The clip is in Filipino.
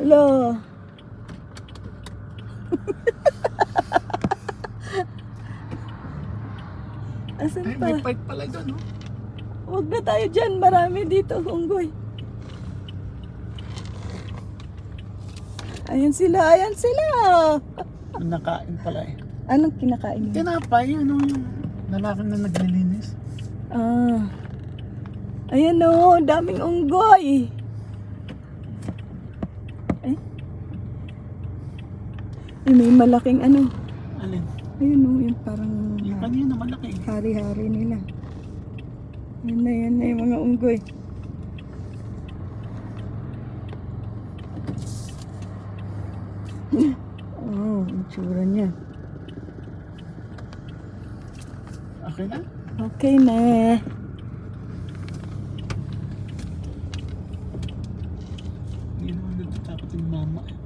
Hello. Asan Ay, pa? may pipe pala doon, no? Huwag na tayo dyan. Marami dito, unggoy. Ayan sila, ayan sila. Nakain pala eh. Anong kinakain mo? Tinapay, ano yung lalaki na naglilinis. Ah. Ayan o, daming unggoy. Eh? Eh, may malaking ano. Alin? Ayun o, yung parang Yung kanina malaki. eh. hari-hari nila. Yan na, yan na yung mga unggoy. Oh, ang tsura niya. Okay na? Okay na. Hindi naman natatakot yung mama. eh.